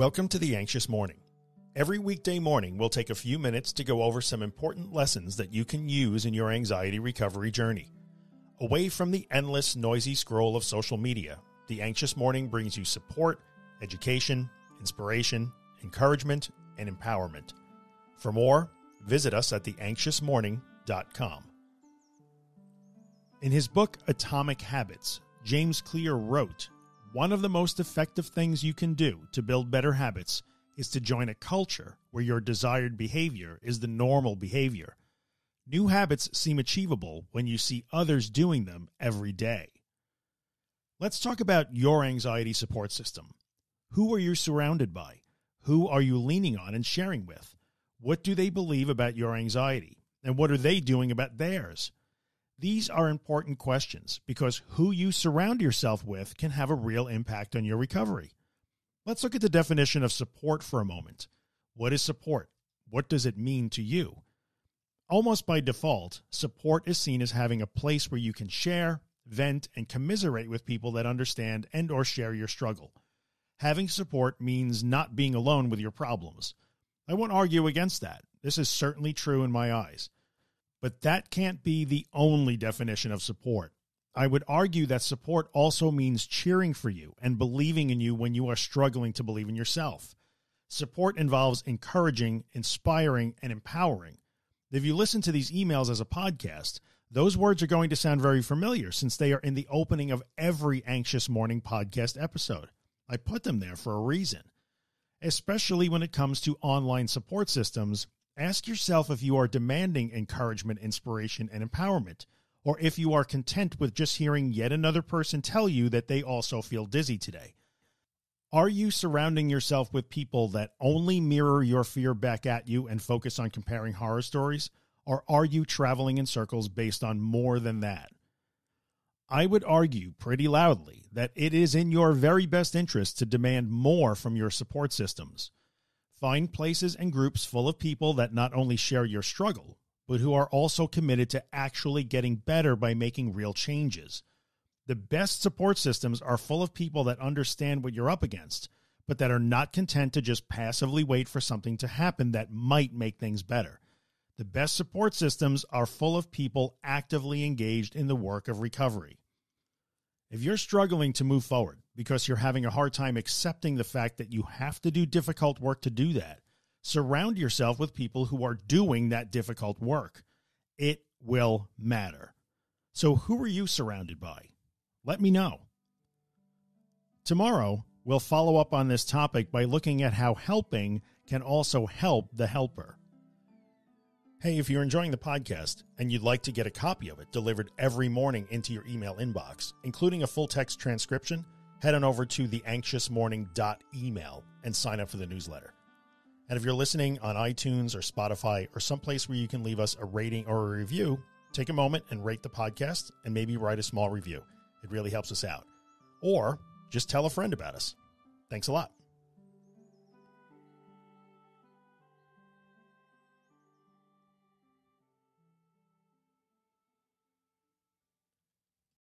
Welcome to the Anxious Morning. Every weekday morning, we'll take a few minutes to go over some important lessons that you can use in your anxiety recovery journey. Away from the endless, noisy scroll of social media, the Anxious Morning brings you support, education, inspiration, encouragement, and empowerment. For more, visit us at theanxiousmorning.com. In his book Atomic Habits, James Clear wrote, One of the most effective things you can do to build better habits is to join a culture where your desired behavior is the normal behavior. New habits seem achievable when you see others doing them every day. Let's talk about your anxiety support system. Who are you surrounded by? Who are you leaning on and sharing with? What do they believe about your anxiety? And what are they doing about theirs? These are important questions because who you surround yourself with can have a real impact on your recovery. Let's look at the definition of support for a moment. What is support? What does it mean to you? Almost by default, support is seen as having a place where you can share, vent, and commiserate with people that understand and or share your struggle. Having support means not being alone with your problems. I won't argue against that. This is certainly true in my eyes. But that can't be the only definition of support. I would argue that support also means cheering for you and believing in you when you are struggling to believe in yourself. Support involves encouraging, inspiring, and empowering. If you listen to these emails as a podcast, those words are going to sound very familiar since they are in the opening of every Anxious Morning podcast episode. I put them there for a reason. Especially when it comes to online support systems Ask yourself if you are demanding encouragement, inspiration, and empowerment, or if you are content with just hearing yet another person tell you that they also feel dizzy today. Are you surrounding yourself with people that only mirror your fear back at you and focus on comparing horror stories? Or are you traveling in circles based on more than that? I would argue pretty loudly that it is in your very best interest to demand more from your support systems. Find places and groups full of people that not only share your struggle, but who are also committed to actually getting better by making real changes. The best support systems are full of people that understand what you're up against, but that are not content to just passively wait for something to happen that might make things better. The best support systems are full of people actively engaged in the work of recovery. If you're struggling to move forward because you're having a hard time accepting the fact that you have to do difficult work to do that, surround yourself with people who are doing that difficult work. It will matter. So, who are you surrounded by? Let me know. Tomorrow, we'll follow up on this topic by looking at how helping can also help the helper. Hey, if you're enjoying the podcast and you'd like to get a copy of it delivered every morning into your email inbox, including a full text transcription, head on over to theanxiousmorning.email and sign up for the newsletter. And if you're listening on iTunes or Spotify or someplace where you can leave us a rating or a review, take a moment and rate the podcast and maybe write a small review. It really helps us out. Or just tell a friend about us. Thanks a lot.